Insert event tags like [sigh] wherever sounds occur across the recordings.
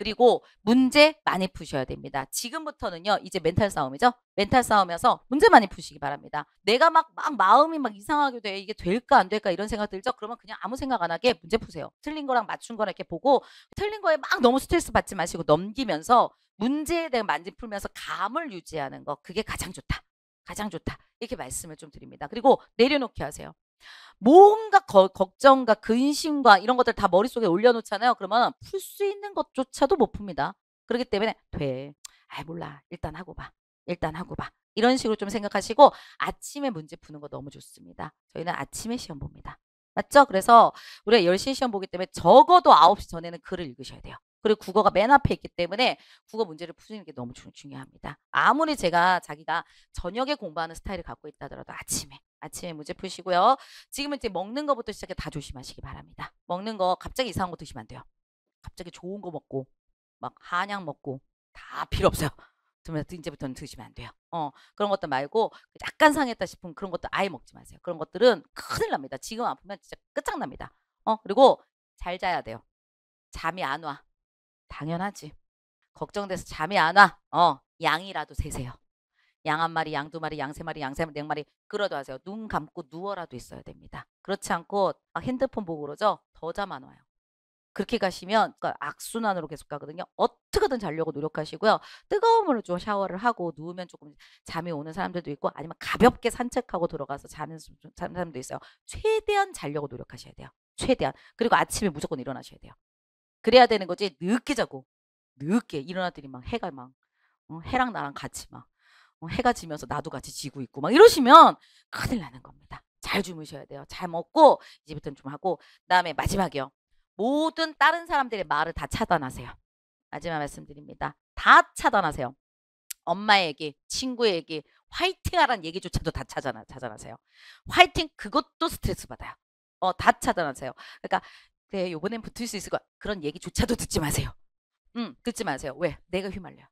그리고 문제 많이 푸셔야 됩니다. 지금부터는요, 이제 멘탈 싸움이죠? 멘탈 싸움이어서 문제 많이 푸시기 바랍니다. 내가 막, 막 마음이 막 이상하게 돼. 이게 될까 안 될까 이런 생각 들죠? 그러면 그냥 아무 생각 안 하게 문제 푸세요. 틀린 거랑 맞춘 거랑 이렇게 보고 틀린 거에 막 너무 스트레스 받지 마시고 넘기면서 문제에 대한 많이 풀면서 감을 유지하는 거. 그게 가장 좋다. 가장 좋다. 이렇게 말씀을 좀 드립니다. 그리고 내려놓기 하세요. 뭔가 거- 걱정과 근심과 이런 것들 다 머릿속에 올려놓잖아요. 그러면 풀 수 있는 것조차도 못 풉니다. 그렇기 때문에 돼. 아이 몰라. 일단 하고 봐. 일단 하고 봐. 이런 식으로 좀 생각하시고 아침에 문제 푸는 거 너무 좋습니다. 저희는 아침에 시험 봅니다. 맞죠? 그래서 우리가 10시에 시험 보기 때문에 적어도 9시 전에는 글을 읽으셔야 돼요. 그리고 국어가 맨 앞에 있기 때문에 국어 문제를 푸는 게 너무 중, 중요합니다. 아무리 제가 자기가 저녁에 공부하는 스타일을 갖고 있다 하더라도 아침에 아침에 문제 푸시고요. 지금은 이제 먹는 거부터 시작해 다 조심하시기 바랍니다. 먹는 거 갑자기 이상한 거 드시면 안 돼요. 갑자기 좋은 거 먹고 막 한약 먹고 다 필요 없어요. 이제부터는 드시면 안 돼요. 어 그런 것도 말고 약간 상했다 싶으면 그런 것도 아예 먹지 마세요. 그런 것들은 큰일 납니다. 지금 아프면 진짜 끝장납니다. 어 그리고 잘 자야 돼요. 잠이 안 와. 당연하지. 걱정돼서 잠이 안 와. 어 양이라도 세세요. 양 한 마리, 양 두 마리, 양 세 마리, 양 세 마리, 네 마리 그러도 하세요. 눈 감고 누워라도 있어야 됩니다. 그렇지 않고 아, 핸드폰 보고 그러죠? 더 잠 안 와요. 그렇게 가시면 그러니까 악순환으로 계속 가거든요. 어떻게든 자려고 노력하시고요. 뜨거운 물로 좀 샤워를 하고 누우면 조금 잠이 오는 사람들도 있고 아니면 가볍게 산책하고 들어가서 자는 사람도 있어요. 최대한 자려고 노력하셔야 돼요. 최대한. 그리고 아침에 무조건 일어나셔야 돼요. 그래야 되는 거지 늦게 자고 늦게 일어나더니 막 해가 막 어, 해랑 나랑 같이 막 어, 해가 지면서 나도 같이 지고 있고 막 이러시면 큰일 나는 겁니다. 잘 주무셔야 돼요. 잘 먹고 이제부터는 좀 하고 그다음에 마지막이요. 모든 다른 사람들의 말을 다 차단하세요. 마지막 말씀드립니다. 다 차단하세요. 엄마 얘기, 친구 얘기, 화이팅하라는 얘기조차도 다 차단, 차단하세요. 화이팅 그것도 스트레스 받아요. 어, 다 차단하세요. 그러니까 그래 요번엔 붙을 수 있을 거야. 그런 얘기조차도 듣지 마세요. 음, 듣지 마세요. 왜? 내가 휘말려요. 내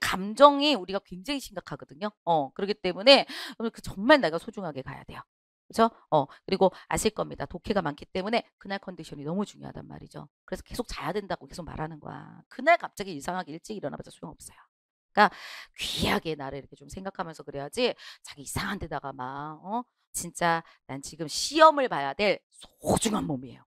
감정이 우리가 굉장히 심각하거든요. 어, 그렇기 때문에 그 정말 내가 소중하게 가야 돼요. 그죠? 어, 그리고 아실 겁니다. 독해가 많기 때문에 그날 컨디션이 너무 중요하단 말이죠. 그래서 계속 자야 된다고 계속 말하는 거야. 그날 갑자기 이상하게 일찍 일어나봐서 소용없어요. 그러니까 귀하게 나를 이렇게 좀 생각하면서 그래야지 자기 이상한 데다가 막, 어, 진짜 난 지금 시험을 봐야 될 소중한 몸이에요.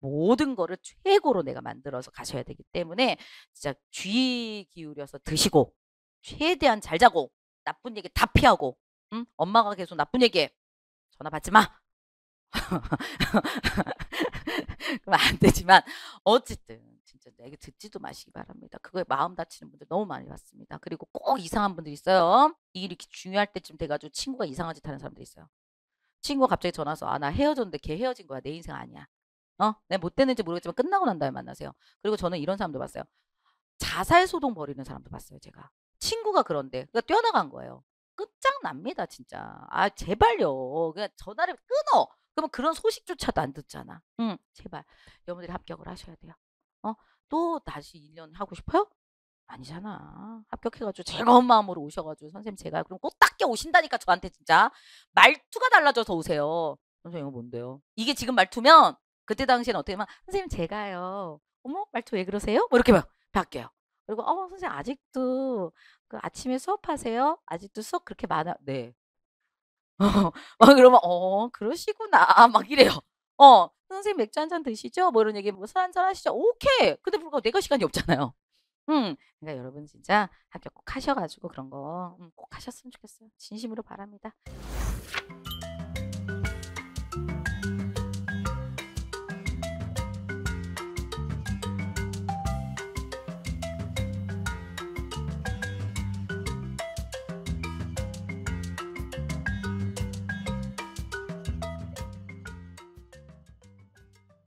모든 거를 최고로 내가 만들어서 가셔야 되기 때문에 진짜 귀 기울여서 드시고 최대한 잘 자고 나쁜 얘기 다 피하고 응? 엄마가 계속 나쁜 얘기해. 전화 받지 마. [laughs] 그럼 안 되지만 어쨌든 진짜 내게 듣지도 마시기 바랍니다. 그거에 마음 다치는 분들 너무 많이 봤습니다. 그리고 꼭 이상한 분들 있어요. 이 일이 이렇게 중요할 때쯤 돼가지고 친구가 이상한 짓 하는 사람들 있어요. 친구가 갑자기 전화 와서 아 나 헤어졌는데 걔 헤어진 거야. 내 인생 아니야 어? 내가 못 됐는지 모르겠지만 끝나고 난 다음에 만나세요. 그리고 저는 이런 사람도 봤어요. 자살 소동 벌이는 사람도 봤어요, 제가. 친구가 그런데 그러니까 뛰어나간 거예요. 끝장납니다, 진짜. 아, 제발요. 그냥 전화를 끊어. 그러면 그런 소식조차도 안 듣잖아. 응, 제발. 여러분들이 합격을 하셔야 돼요. 어? 또 다시 1년 하고 싶어요? 아니잖아. 합격해가지고 즐거운 마음으로 오셔가지고 선생님 제가 그럼 꼭 닦여 오신다니까 저한테 진짜 말투가 달라져서 오세요. 선생님 이거 뭔데요? 이게 지금 말투면 그때 당시에는 어떻게 하면 선생님 제가요. 어머 말투 왜 그러세요? 뭐 이렇게 막 바뀌어요. 그리고 어 선생님 아직도 그 아침에 수업하세요? 아직도 수업 그렇게 많아? 네. [laughs] 막 그러면 어 그러시구나 막 이래요. 어 선생님 맥주 한 잔 드시죠? 뭐 이런 얘기 뭐술 한잔 하시죠? 오케이. 근데 불구하고 내가 시간이 없잖아요. 음, 그러니까 여러분 진짜 합격 꼭 하셔가지고 그런 거 음, 꼭 하셨으면 좋겠어요. 진심으로 바랍니다.